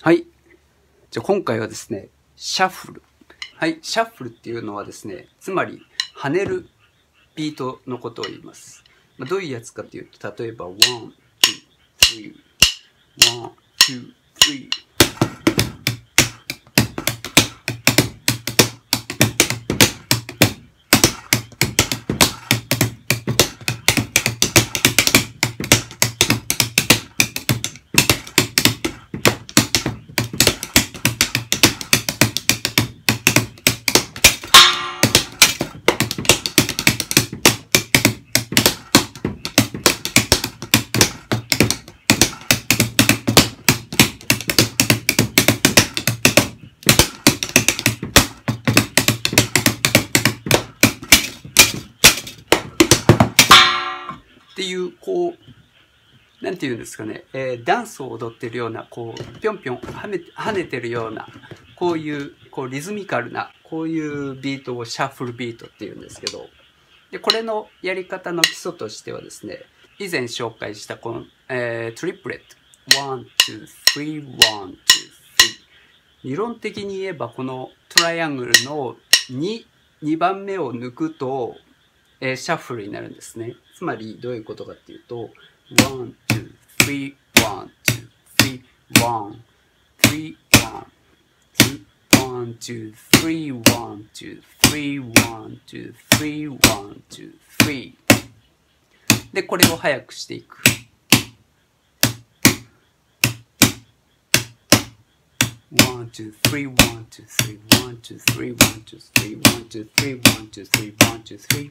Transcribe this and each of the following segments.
はい。じゃあ今回はですね、シャッフル。はい。シャッフルっていうのはですね、つまり跳ねるビートのことを言います。まあ、どういうやつかというと、例えば、1、2、3 1、2、3. っていう、こう、なんていうんですかね、えーダンスを踊ってるような、こう、ぴょんぴょん跳ねてるような、こういう、こう、リズミカルな、こういうビートをシャッフルビートっていうんですけど、で、これのやり方の基礎としてはですね、以前紹介したこの、えートリプレット、 one、two、three、one、two、three。理論的に言えばこのトライアングルの2、2番目を抜くと、えーシャッフルになるんですね。つまりどういうことかっていうと、one, two, three, one, two, three, one, three, one, two, one, two, three, one, two, three, one, two, three, one, two, three で、これを速くしていく。One, two, three, one, two, three, one, two, three, one, two, three, one, two, three, one, two, three, one, two, three.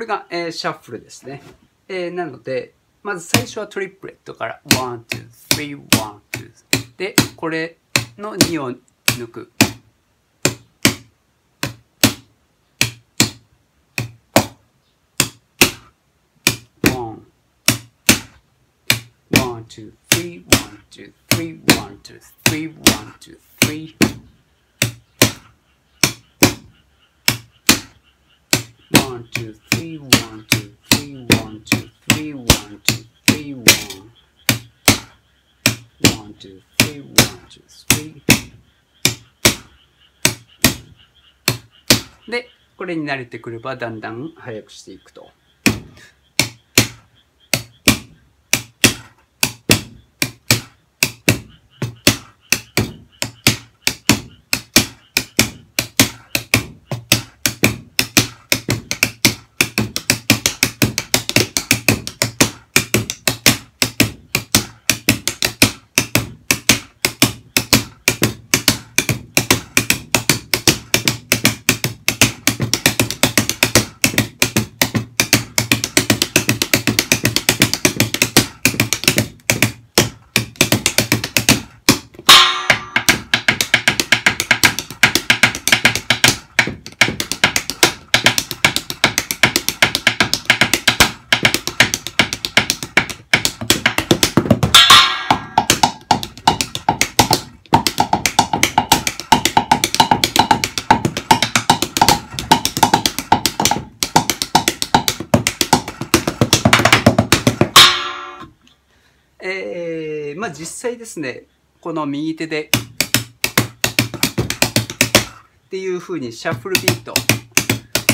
これが、シャッフルですね。なので、まず最初はトリプレットから、ワン、ツー、ス、で、これの2を抜く。 one、two、three、one、two、three、One, two, three, one, two, three, one, two, three, one, two, three, one. One, two, three, one, two, three. で、これに慣れてくればだんだん速くしていくと。まあ実際ですね、この右手で、っていう風にシャッフルビート、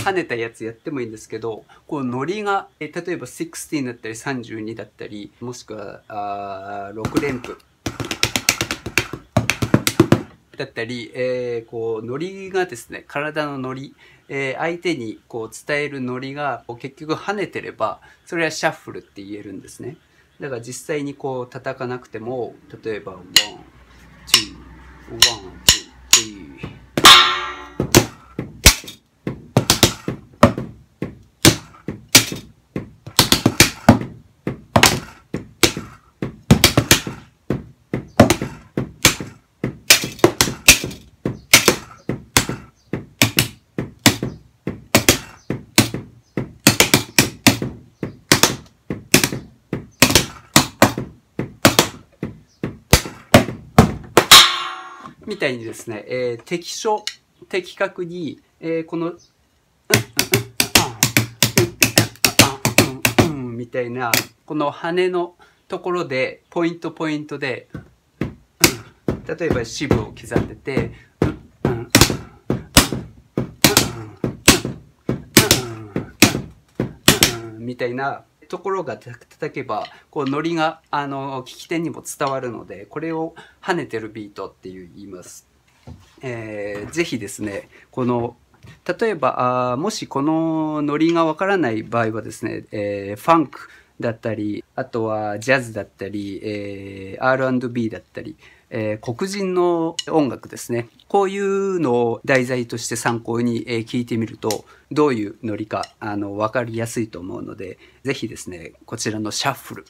跳ねたやつやってもいいんですけど、こうノリが、例えば16だったり32だったり、もしくはあ6連符だったり、えーこうノリがですね、体のノリ、えー相手にこう伝えるノリが結局跳ねてれば、それはシャッフルって言えるんですね。だから実際にこう叩かなくても、例えば、ワン、ツー、ワンツー、ツーみたいにですね、えー、適所、的確に、えー、この、みたいな、この羽のところで、ポイントポイントで、例えば支部を刻んでて、みたいなところが叩けば、こうノリが、あの、聞き手にも伝わるので、これを跳ねてるビートっていう言います。えー、ぜひですね、この、例えば、あもしこのノリがわからない場合はですね、えー、ファンクだったり、あとはジャズだったり、えー、R&B だったり、えー、黒人の音楽ですね。こういうのを題材として参考に、えー、聞いてみると、どういうノリか、あの、わかりやすいと思うので、ぜひですね、こちらのシャッフル。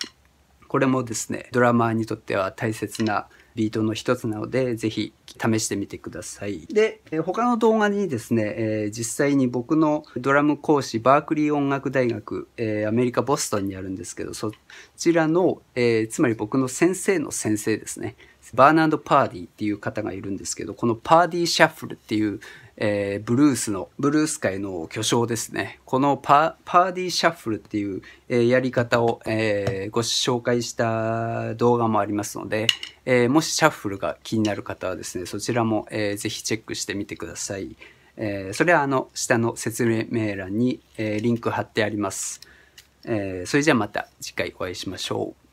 これもですね、ドラマーにとっては大切なビートの一つなので、ぜひ試してみてください。で、他の動画にですね、えー、実際に僕のドラム講師、バークリー音楽大学、えー、アメリカ・ボストンにあるんですけど、そちらの、えー、つまり僕の先生の先生ですね。バーナード・パーディーっていう方がいるんですけど、このパーディーシャッフルっていう、えー、ブルースの、ブルース界の巨匠ですね。このパーディーシャッフルっていう、えー、やり方を、えー、ご紹介した動画もありますので、えもしシャッフルが気になる方はですね、そちらも、えー、ぜひチェックしてみてください。えそれはあの、下の説明欄に、えリンク貼ってあります。えそれじゃあまた次回お会いしましょう。